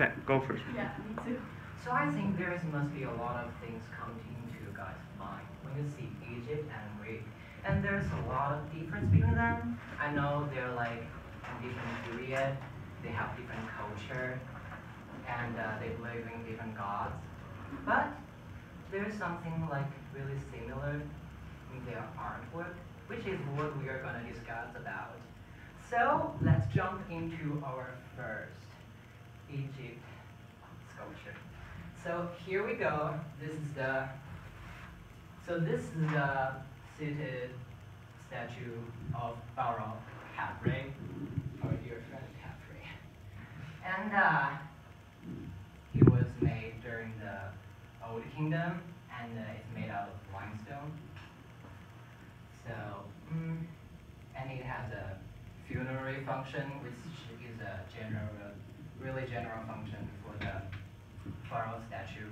Okay, go first. Yeah, me too. So I think there must be a lot of things coming into your guys' mind when you see Egypt and Greek. And there's a lot of difference between them. I know they're like in different period, they have different culture, and uh, they believe in different gods. But there's something like really similar in their artwork, which is what we are gonna discuss about. So let's jump into our first Egypt sculpture. So here we go. This is the so this is the seated statue of Pharaoh Khafre, our dear friend Khafre. And uh, it was made during the Old Kingdom, and uh, it's made out of limestone. So, mm, and it has a funerary function, which is a general, really general function for the pharaoh statue.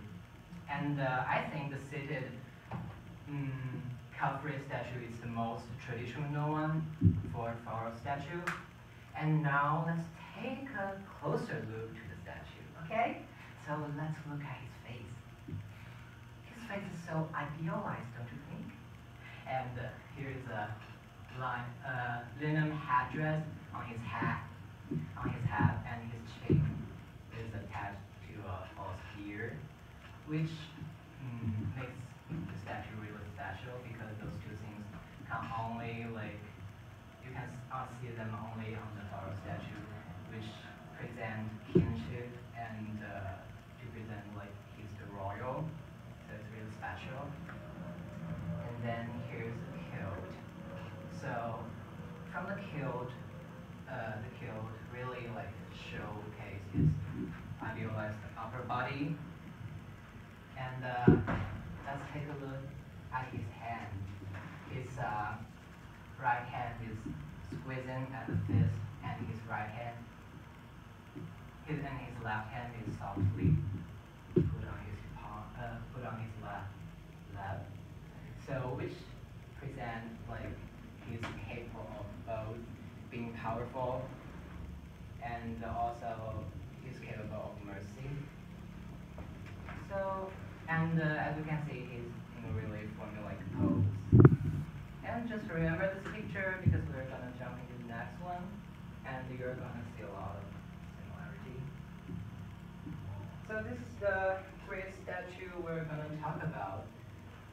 And uh, I think the seated mm, Khafre statue is the most traditional one for pharaoh statue. And now let's take a closer look to the statue, okay? So let's look at his face. His face is so idealized, don't you think? And uh, here's a line, uh, linen headdress on his hat, on his hat, and his chin is attached to a false which mm, makes the statue really special because those two things can only like you can uh, see them only on the pharaoh statue, which present kinship and uh, to present like he's the royal, so it's really special. And then here's the kilt. So from the kilt, uh, the kilt really like showcase his idealized upper body. And uh, let's take a look at his hand. His uh, right hand is squeezing at the fist, and his right hand, his and his left hand is softly put on his palm, uh, put on his left lap. So which present like he's capable of both being powerful and also he's capable of mercy. So and uh, as you can see, he's in a really formulaic pose. And just remember this picture because we're gonna jump into the next one, and you're gonna see a lot of similarity. So this is the great statue we're gonna talk about.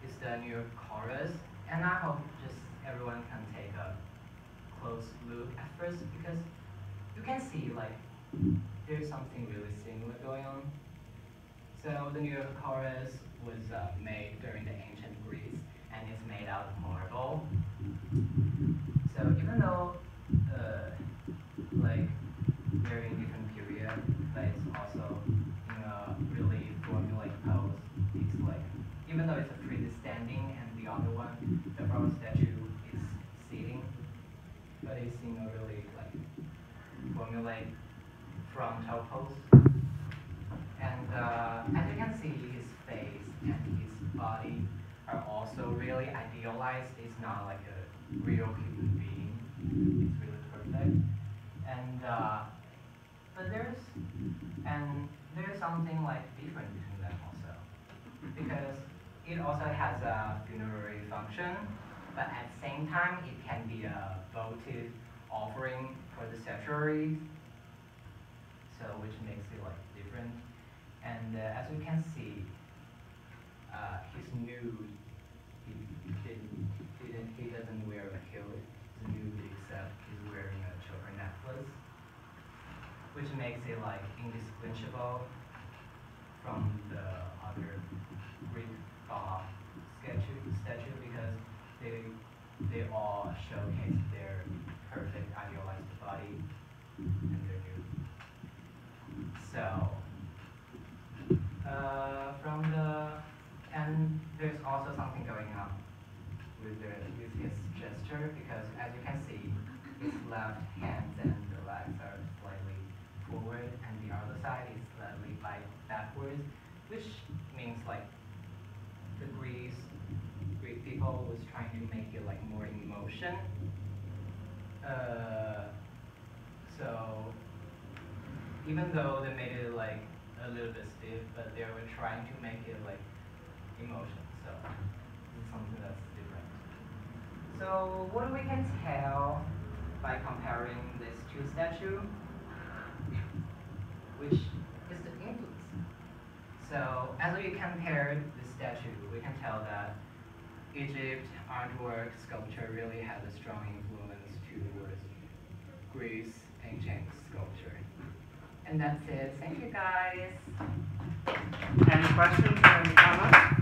It's the New York Kouros, and I hope just everyone can take a close look at first because you can see like there's something really similar going on. So the New Kouros was uh, made during the ancient Greece, and it's made out of marble. So even though uh, like very different period, but it's also in a really formulaic pose. It's like even though it's a pretty standing, and the other one, the bronze statue is sitting, but it's in a really like formulaic frontal pose. And uh, as you can see, his face and his body are also really idealized. It's not like a real human being. It's really perfect. And uh, but there's and there's something like different between them also, because it also has a funerary function, but at the same time it can be a votive offering for the statuary. So which makes it like different. And uh, as you can see, uh, he's nude. He, didn't, he didn't, he doesn't wear a kilt. He's nude except he's wearing a choker necklace, which makes it like indistinguishable from the other Greek god statue, statue because they they all showcase their perfect idealized body and their nude. So uh, from the and there's also something going on with the with his gesture because as you can see, his left hand and the legs are slightly forward, and the other side is slightly by backwards, which means like the Greece Greek people was trying to make it like more in motion. Uh, so even though they made it like a little bit stiff, but they were trying to make it like emotion. So it's something that's different. So what we can tell by comparing these two statues, which is the influence. So as we compare the statue, we can tell that Egypt artwork sculpture really had a strong influence towards Greece ancient sculpture. And that's it. Thank you guys. Any questions any comments?